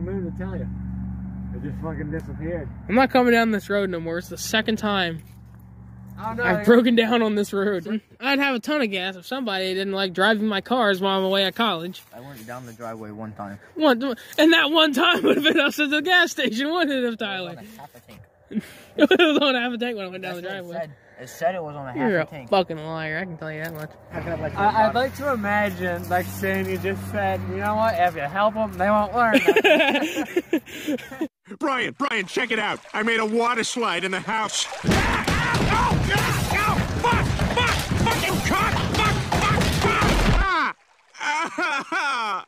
moon to tell you. It just fucking disappeared. I'm not coming down this road no more. It's the second time Oh no! I've broken down on this road. I'd have a ton of gas if somebody didn't like driving my cars while I'm away at college. I went down the driveway one time. One, and that one time would have been us at the gas station, wouldn't it, have, Tyler? On a half a tank. it was on half a tank when I went down the That's what driveway. It said. It was on a half You're a a tank. fucking liar. I can tell you that much. I, I'd like to imagine, like saying you just said, you know what? If you help them, they won't learn. Brian, Brian, check it out. I made a water slide in the house. Ah, ah, oh, God, no, fuck, fuck, fucking cock, fuck, fuck, fuck. Ah, ah,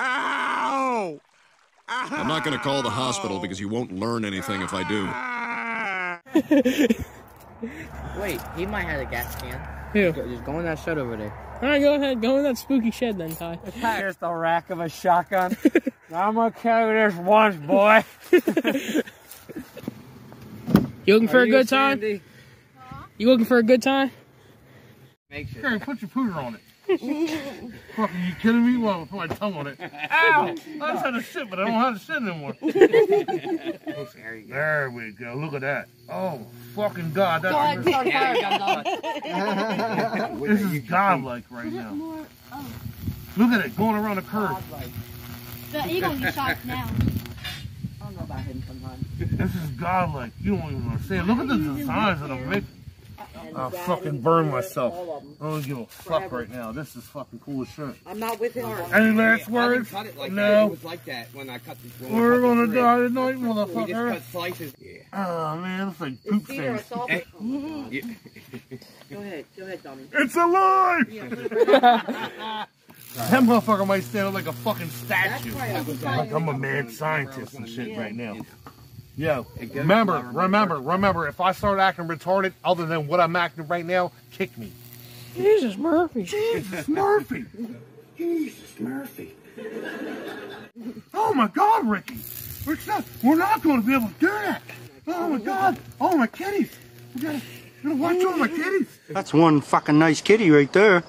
ah, ow. I'm not going to call the hospital because you won't learn anything if I do. Wait, he might have a gas can. Who? Just go in that shed over there. All right, go ahead. Go in that spooky shed then, Ty. Here's the rack of a shotgun. I'm gonna carry this once, boy. You looking for Are a you good time? Sandy? You looking for a good time? Make sure. Hey, put your pooter on it. Fucking, you kidding me? Well, put my tongue on it. Ow! I just had to shit, but I don't have to shit anymore. there we go. Look at that. Oh, fucking God. That, this is godlike right now. Look at it going around the curve. The eagle you shot now. I don't know about him sometimes. This is godlike. You don't even understand. Look at the designs of the mix. I'll fucking burn myself. I don't give a fuck right now. This is fucking cool as shit. I'm not with him. Any last words? Like No. It was like that when I cut the. when we We're gonna tree. die tonight, motherfucker. We just motherfucker. cut slices. Yeah. Oh man, it's like poop Peter, I Hey. Eh. Yeah. Go ahead. Go ahead, Tommy. It's alive! that motherfucker might stand up like a fucking statue. Like I'm a mad scientist and shit right now. Yo, remember, remember, remember, if I start acting retarded other than what I'm acting right now, kick me. Jesus Murphy. Jesus Murphy! Jesus Murphy! Oh my God, Ricky! We're not, we're not going to be able to do that! Oh my God! Oh my kitties! We gotta, we gotta watch over my kitties! That's one fucking nice kitty right there.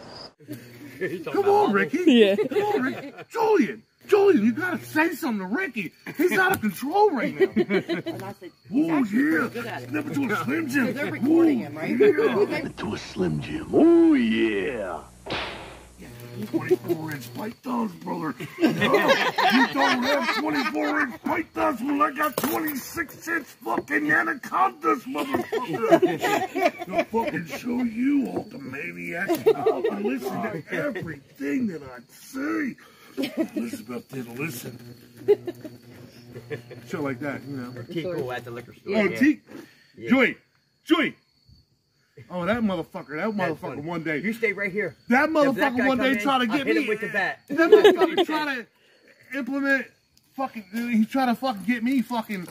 Come on, Ricky! Yeah. Come on, Ricky! Julian! Julian, you gotta say something to Ricky! He's out of control right now! And I said, he's Oh yeah! pretty good at it. Step into a Slim Jim! They're recording him, right? Oh, yeah. Into a Slim Jim. Oh, yeah. 24 inch pythons, brother. No, you don't have 24 inch pythons. Well, I got 26 inch fucking anacondas, motherfucker. I'll fucking show you, Ultimaniac. I'll listen to everything that I say. Elizabeth didn't listen. Shit like that, you know. Kiko at the liquor store. Oh, yeah. T. Joey, Joey. Oh, that motherfucker, that That's motherfucker funny. one day. You stay right here. That If that motherfucker one day in, tried to I'll get hit me. him with the bat. That motherfucker trying to implement fucking. He's trying to fucking get me fucking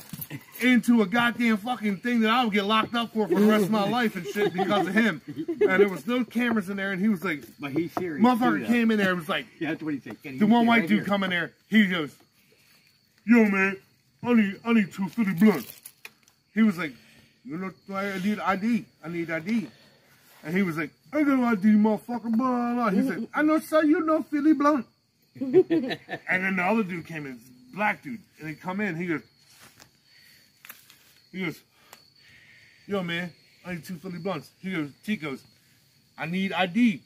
into a goddamn fucking thing that I would get locked up for for the rest of my life and shit because of him. And there was no cameras in there, and he was like, But he's serious. motherfucker came in there and was like, Yeah, that's what he said. The one white right dude here. come in there. He goes, "Yo, man, I need I need two Philly blunts." He was like, "You know, I need ID. I need ID." And he was like, "I got ID, motherfucker." Blah blah. blah. He said, "I know, sir. You know Philly blunt." and then the other dude came in, black dude, and he come in. He goes, he goes, "Yo, man, I need two Philly blunts." He goes, T goes, "I need ID."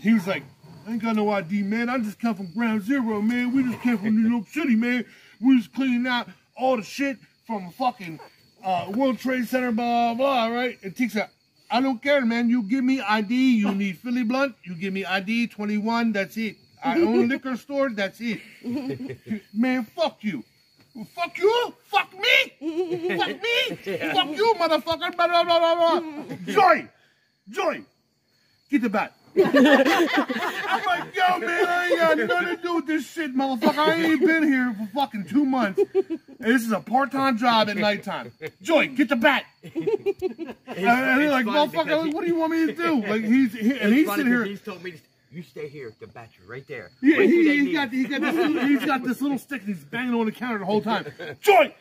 He was like, I ain't got no ID, man. I just come from ground zero, man. We just came from New York City, man. We just cleaning out all the shit from fucking uh, World Trade Center, blah, blah, right? And T said, I don't care, man. You give me ID. You need Philly Blunt. You give me ID 21. That's it. I own liquor store. That's it. man, fuck you. Fuck you. Fuck me. fuck me. Fuck you, motherfucker. Blah, blah, blah, blah, blah. Joy. Joy. Get the bat. I'm like, yo, man, I ain't got nothing to do with this shit, motherfucker. I ain't been here for fucking two months. And this is a part-time job at nighttime. Joy, get the bat. And, and he's like, motherfucker, what do you want me to do? Like he's he, and he's sitting here. He's told me to, you stay here. The batch is right there. Yeah, Wait he, they he's need got it. he's got this little, he's got this little stick and he's banging on the counter the whole time. Joy,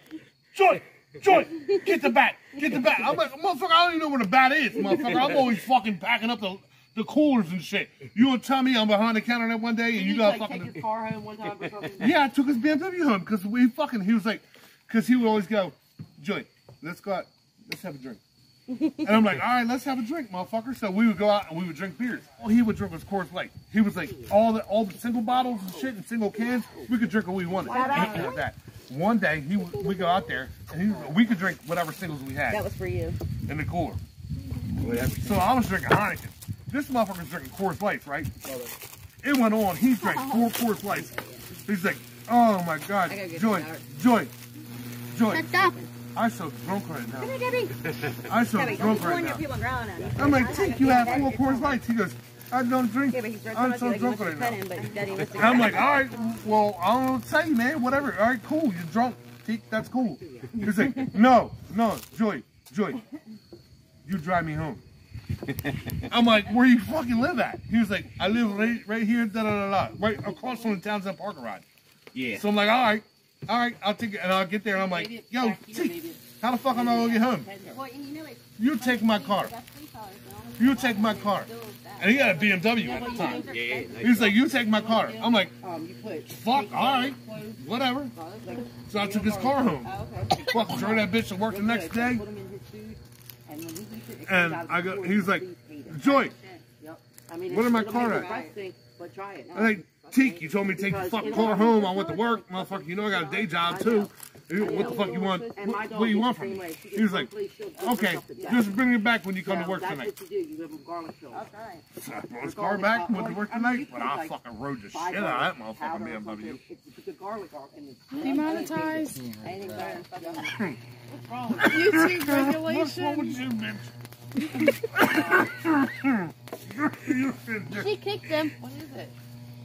Joy, Joy, get the bat, get the bat. I'm like, motherfucker, I don't even know where the bat is, motherfucker. I'm always fucking packing up the the coolers and shit. You gonna tell me I'm behind the counter that one day and Did you he, got like, fucking take his car home one time or something? yeah, I took his BMW home because we fucking. He was like, because he would always go, Joy, let's go out, let's have a drink. And I'm like, all right, let's have a drink, motherfucker. So we would go out and we would drink beers. All he would drink was Coors Light. He was like, all the all the single bottles and shit and single cans, we could drink what we wanted. And he that. One day, he we go out there and he, we could drink whatever singles we had That was for you. in the cooler. So I was drinking Heineken. This motherfucker's drinking Coors Lights, right? It went on. He drank four Coors Lights. He's like, oh my God, I gotta Joy. Joy, Joy. Let's stop. I'm so drunk right now. Come here, Debbie. I'm so Debbie, drunk right now. at people growling at you. I'm like, Tink, you have four Coors Lights. He goes, I don't drink. Yeah, but he's I'm so like drunk right now. him, but daddy wants to I'm like, all right, well, I don't know what to tell you, man. Whatever. All right, cool. You're drunk. Tink, that's cool. He's like, no, no, Joy, Joy, you drive me home. I'm like, where you fucking live at? He was like, I live right, right here, da da da da, right across from the Townsend Parking Ride. Yeah. So I'm like, all right, all right, I'll take it, and I'll get there, and I'm like, yo, Tink, how the fuck am I gonna get home? You know it's You take my car. that's three cars, You take my car. And he had a BMW at the time. Yeah. He was like, you take my car. I'm like, Um, you put fuck, all right, whatever. So I took his car home. Fucking drove that bitch to work the next day. Put him in his food, and when he eats it, it And comes out I of go, his he was like, food, please eat it. Joy, Yep. I mean, What it's- am I it'll car make at? you breast stink, But try it. I think, Teak, you told me to take the fuck car home. I went to work. Motherfucker, you know I got a day job too. What the fuck you want? What, what do you want from me? He was like, okay, just bring it back when you come to work tonight. what you do. You give him garlic salt. So I brought his car back, went to work tonight, but I fucking rode the shit out of that motherfucking BMW. Put the garlic on and it's Demonetized. anything better. YouTube What's wrong regulation. with you, bitch? You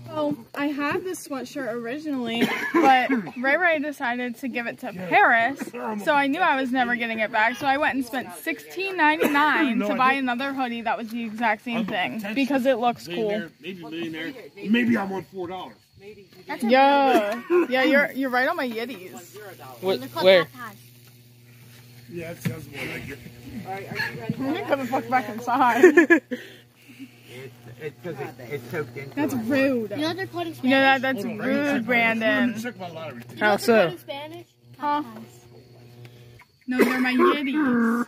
bitch. She kicked him. Oh, I had this sweatshirt originally, but Ray Ray decided to give it to Paris, so I knew I was never getting it back. So I went and spent sixteen ninety nine to buy another hoodie that was the exact same thing because it looks cool. Maybe millionaire. Maybe I want four dollars. Yeah, yeah, you're you're right on my yitties. What, They're called where? hot pies. Yeah, that sounds more like it. I'm gonna come the fuck back inside. It's because it, it's soaked into That's rude. You know they're called in You know that that's Hold on, I need to check rude, my- Brandon. Check my How You know what they're called so? in Spanish? Huh? No, they're my yitties.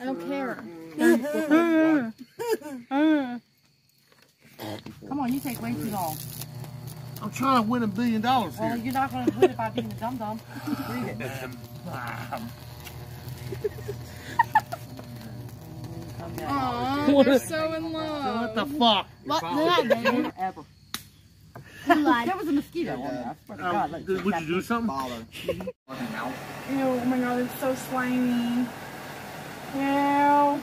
I don't care. Come on, you take way too long. I'm trying to win a billion dollars Well, here. you're not going to win it by being a dum dum dum. Aw, they're so in love. What the fuck? What? No, baby. Ever. You was a mosquito on there. I swear to um, God. Like, Would you do something? Ew, oh my god, it's so slimy. Ew.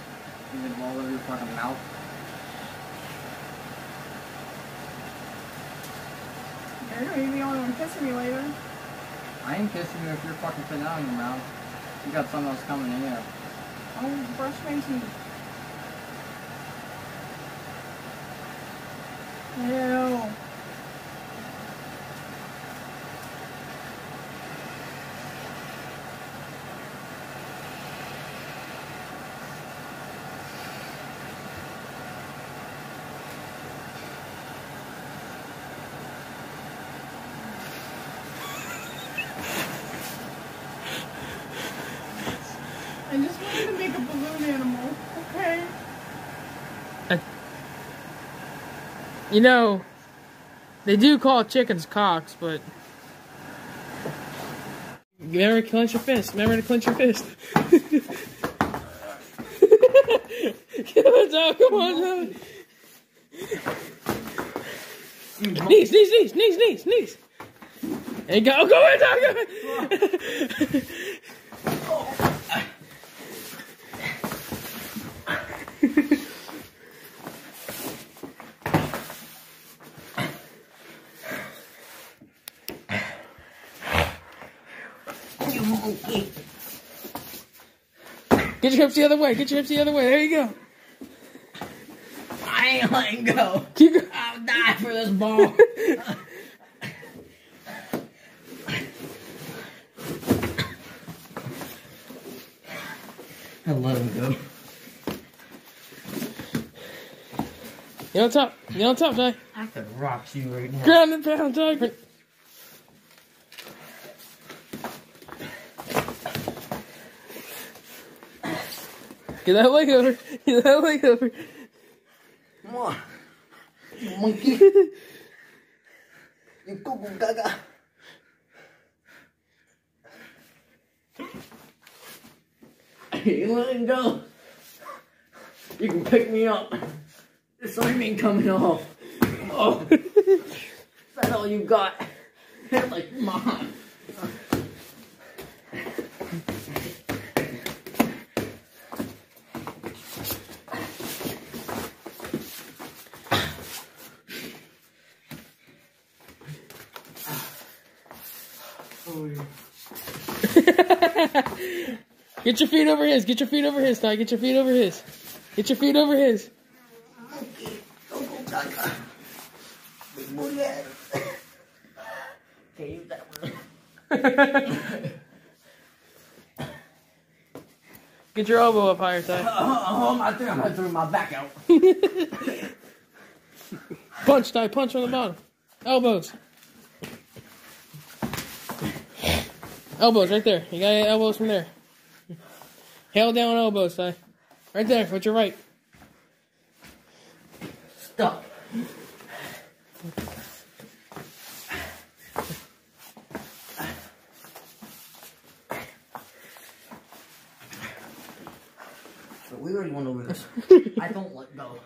You're gonna be the only one kissing me later. I ain't kissing you if you're fucking putting that in your mouth. You got something else coming in here. I'll oh, brush my teeth. Ew. I just wanted to make a balloon animal, okay? You know, they do call chickens cocks, but. Remember to clench your fist. Remember to clench your fist. Come on, dog. Come on, dog. Sneeze, sneeze, sneeze, sneeze, sneeze. There you go. Go ahead, dog. Go Get your hips the other way. Get your hips the other way. There you go. I ain't letting go. Keep going. I'll die for this ball. I let him go. Get on top. Get on top, Ty. I could rock you right now. Ground and pound, Ty. Get that leg over. Get that leg over. Come on. Monkey. you go gaga. You let him go. You can pick me up. This arm ain't coming off. Oh. Is that all you got? like, mom. Get your feet over his. Get your feet over his, Ty. Get your feet over his. Get your feet over his. Go go gaga. Big booty ass. Can't use that one. Get your elbow up higher, Ty. Oh, I think I'm gonna throw my back out. Punch, Ty. Punch from the bottom. Elbows. Elbows right there. You got elbows from there. Hail down elbow, Right there, with your right. Stop. But we already went over this. I don't let go.